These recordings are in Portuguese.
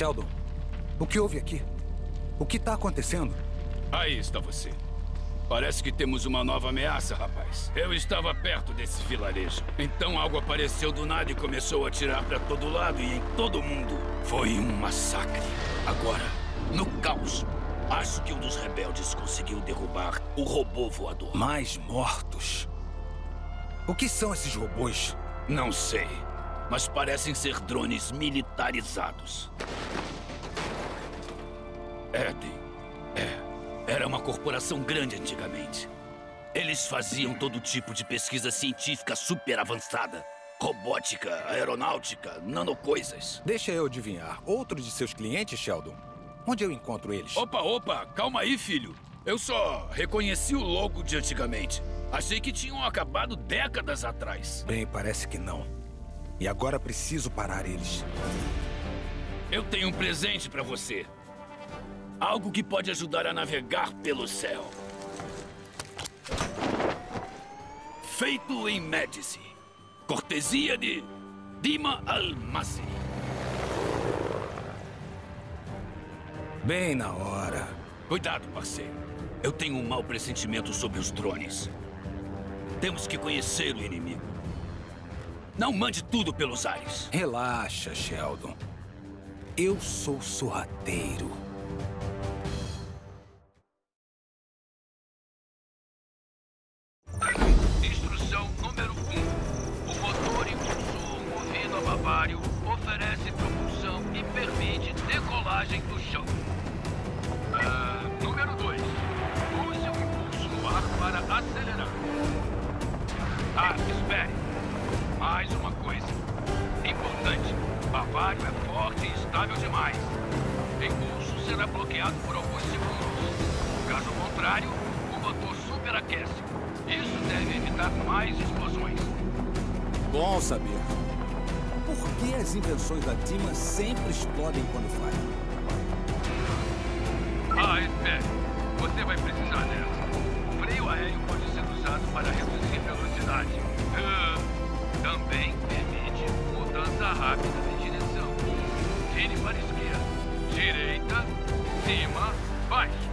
Sheldon, o que houve aqui? O que está acontecendo? Aí está você. Parece que temos uma nova ameaça, rapaz. Eu estava perto desse vilarejo. Então algo apareceu do nada e começou a atirar para todo lado e em todo mundo. Foi um massacre. Agora, no caos, acho que um dos rebeldes conseguiu derrubar o robô voador. Mais mortos. O que são esses robôs? Não sei, mas parecem ser drones militarizados. Eden. É. Era uma corporação grande antigamente. Eles faziam todo tipo de pesquisa científica super avançada. Robótica, aeronáutica, nanocoisas. Deixa eu adivinhar. Outro de seus clientes, Sheldon? Onde eu encontro eles? Opa, opa, calma aí, filho. Eu só reconheci o logo de antigamente. Achei que tinham acabado décadas atrás. Bem, parece que não. E agora preciso parar eles. Eu tenho um presente para você. Algo que pode ajudar a navegar pelo céu. Feito em Médici. Cortesia de Dima Almasi. Bem na hora. Cuidado, parceiro. Eu tenho um mau pressentimento sobre os drones. Temos que conhecer o inimigo. Não mande tudo pelos ares. Relaxa, Sheldon. Eu sou sorrateiro. Instrução número 1. Um. O motor impulsor movido a bavário oferece propulsão e permite decolagem do chão. Ah, número 2. Use o impulso no ar para acelerar. Ah, espere. Mais uma coisa. Importante. Bavário é forte e estável demais. Impulso será bloqueado por alguns segundos. Caso contrário, o motor superaquece. Isso deve evitar mais explosões. Bom saber. Por que as invenções da Dima sempre explodem quando falham? Ah, espere. Você vai precisar dessa. O freio aéreo pode ser usado para reduzir velocidade. Rápida de direção. Gire para a esquerda, direita, cima, baixo.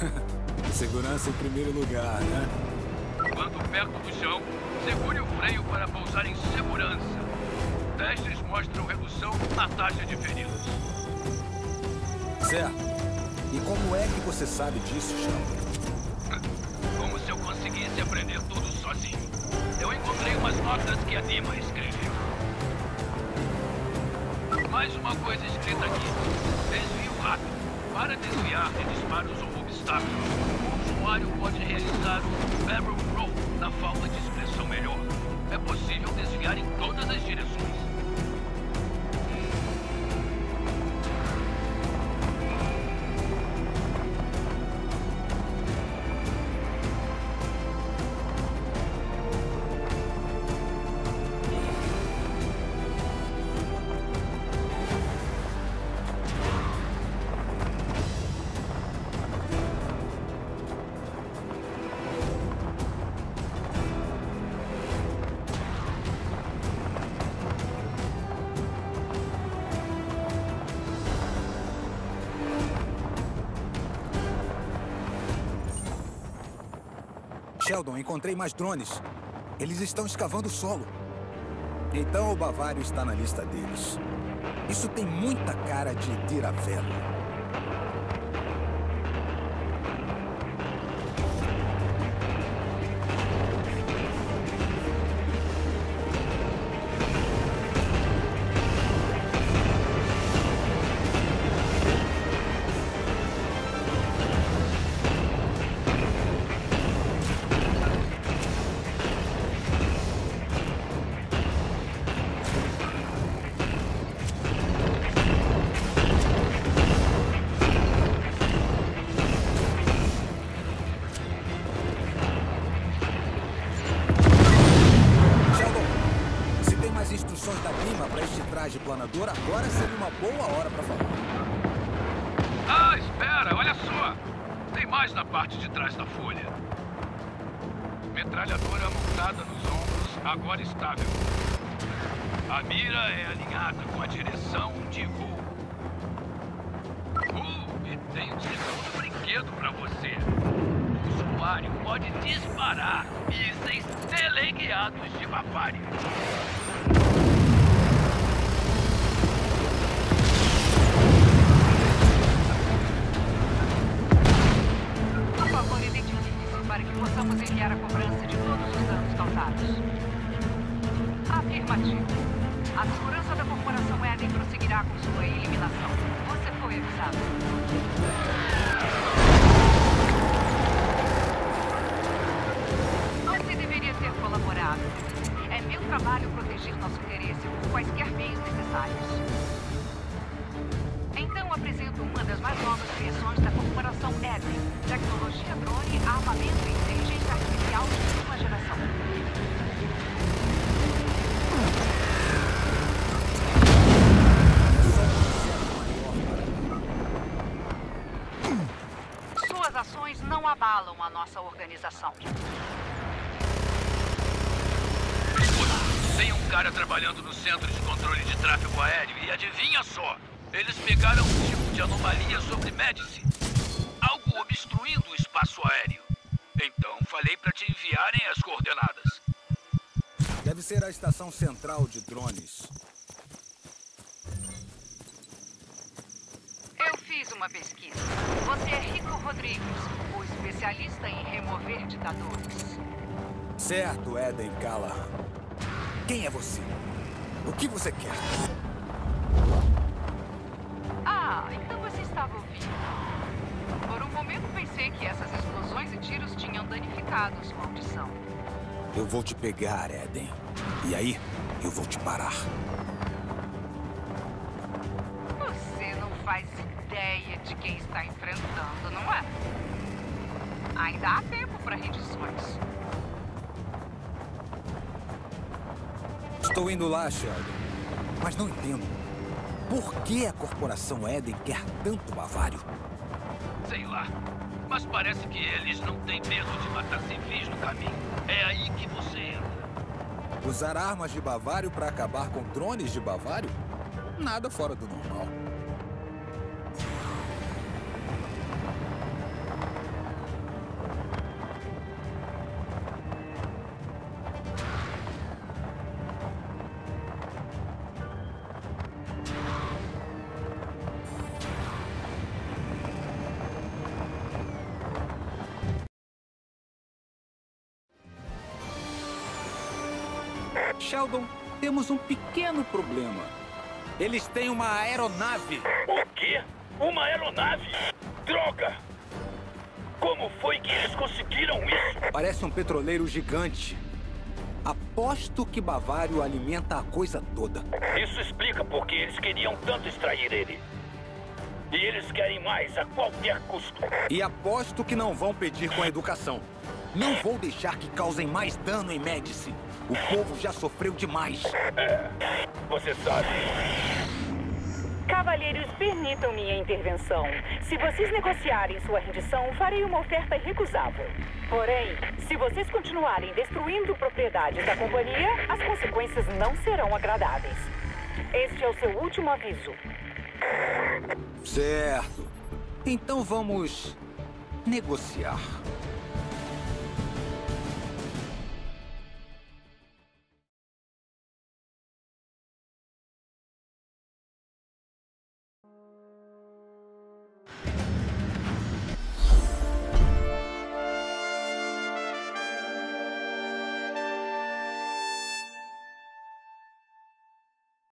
Segurança em primeiro lugar, né? Quando perto do chão, segure o freio para pousar em segurança. Testes mostram redução na taxa de feridos. Certo. E como é que você sabe disso, Sheldon? Como se eu conseguisse aprender tudo sozinho. Eu encontrei umas notas que a Dima escreveu. Mais uma coisa escrita aqui. Desvio rápido. Para desviar de disparos ou obstáculos, o usuário pode realizar o barrel roll na falta de expressão melhor. É possível desviar em todas as direções. Sheldon, encontrei mais drones. Eles estão escavando o solo. Então o Bavário está na lista deles. Isso tem muita cara de Diravelo. agora seria uma boa hora para falar. Ah, espera, olha só. Tem mais na parte de trás da folha. Metralhadora montada nos ombros, agora estável. A mira é alinhada com a direção de voo. Uh, e tem um segundo brinquedo para você. O usuário pode disparar mísseis teleguiados de Bavaria. Possamos enviar a cobrança de todos os danos causados. Afirmativo. A segurança da corporação Eden prosseguirá com sua eliminação. Você foi avisado. Você deveria ter colaborado. É meu trabalho proteger nosso interesse por quaisquer meios necessários. Então apresento uma das mais novas criações da corporação Eden. Tecnologia drone, armamento e Suas ações não abalam a nossa organização. Tem um cara trabalhando no centro de controle de tráfego aéreo e adivinha só? Eles pegaram um tipo de anomalia sobre Médici. Algo obstruindo o espaço aéreo. Falei para te enviarem as coordenadas. Deve ser a estação central de drones. Eu fiz uma pesquisa. Você é Rico Rodrigues, o especialista em remover ditadores. Certo, Eden Callahan. Quem é você? O que você quer? Ah, então você estava ouvindo. Momento pensei que essas explosões e tiros tinham danificado sua audição. Eu vou te pegar, Eden. E aí, eu vou te parar. Você não faz ideia de quem está enfrentando, não é? Ainda há tempo para rendições. Estou indo lá, Sheldon. Mas não entendo. Por que a corporação Eden quer tanto Bavário? Sei lá. Mas parece que eles não têm medo de matar civis no caminho. É aí que você entra. Usar armas de Bavário para acabar com drones de Bavário? Nada fora do normal. Sheldon, temos um pequeno problema. Eles têm uma aeronave. O quê? Uma aeronave? Droga! Como foi que eles conseguiram isso? Parece um petroleiro gigante. Aposto que Bavário alimenta a coisa toda. Isso explica por que eles queriam tanto extrair ele. E eles querem mais a qualquer custo. E aposto que não vão pedir com educação. Não vou deixar que causem mais dano em Médici. O povo já sofreu demais. Você sabe. Cavalheiros, permitam minha intervenção. Se vocês negociarem sua rendição, farei uma oferta irrecusável. Porém, se vocês continuarem destruindo propriedades da companhia, as consequências não serão agradáveis. Este é o seu último aviso. Certo. Então vamos negociar.